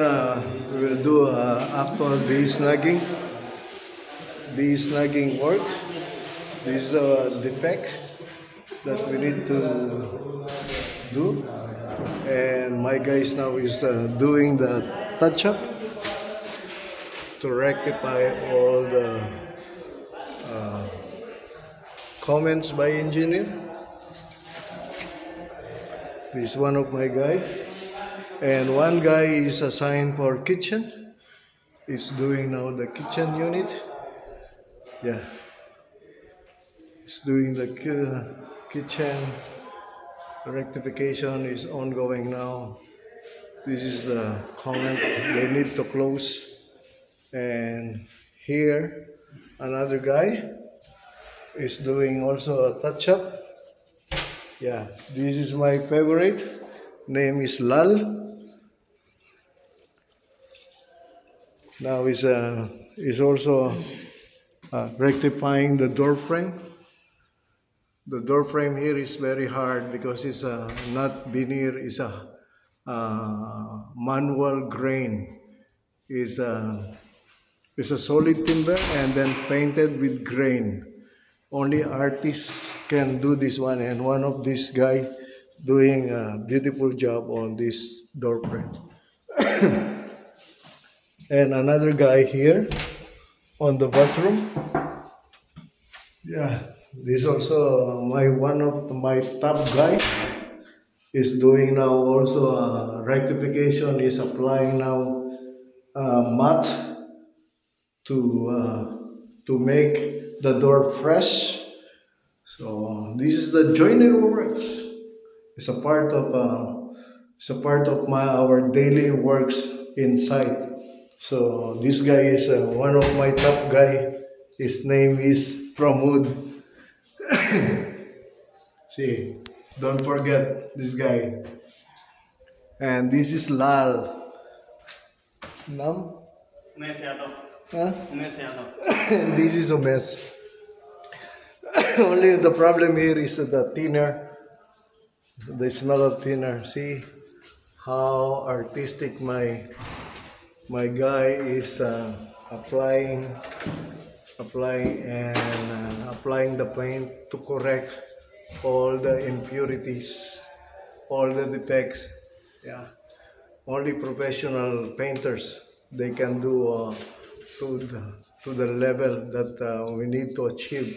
Uh, we will do uh, actual de snagging. De snagging work. This is a defect that we need to do. And my guys now is uh, doing the touch up to rectify all the uh, comments by engineer. This is one of my guys. And one guy is assigned for kitchen. He's doing now the kitchen unit. Yeah. He's doing the ki- kitchen. Rectification is ongoing now. This is the comment they need to close. And here, another guy is doing also a touch up. Yeah, this is my favorite. Name is Lal. Now is uh, is also uh, rectifying the door frame. The door frame here is very hard because it's uh, not veneer, it's a uh, manual grain. Is a it's a solid timber and then painted with grain. Only artists can do this one, and one of these guy doing a beautiful job on this door frame. and another guy here on the bathroom. Yeah, this also my one of my top guy is doing now also uh, rectification. Is applying now uh, mat to uh, to make the door fresh. So this is the joinery works. It's a part of uh, It's a part of my our daily works inside. So this guy is uh, one of my top guy. His name is Pramud. See, don't forget this guy. And this is Lal. Nam? Huh? This is a mess. Only the problem here is the thinner the smell of thinner. See how artistic my my guy is uh, applying, applying and uh, applying the paint to correct all the impurities, all the defects. Yeah, only professional painters they can do uh, to the to the level that uh, we need to achieve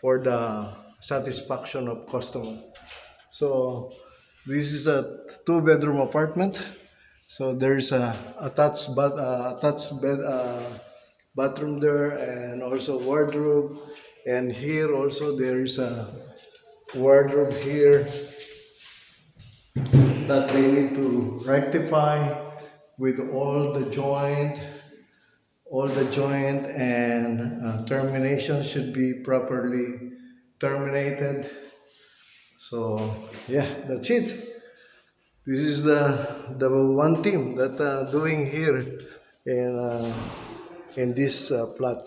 for the satisfaction of customer. So this is a two bedroom apartment. So there's a attached but uh, attached bed uh, bathroom there and also wardrobe and here also there is a wardrobe here that they need to rectify with all the joint all the joint and uh, termination should be properly terminated so yeah that's it. This is the the one team that uh, doing here in uh, in this uh, plot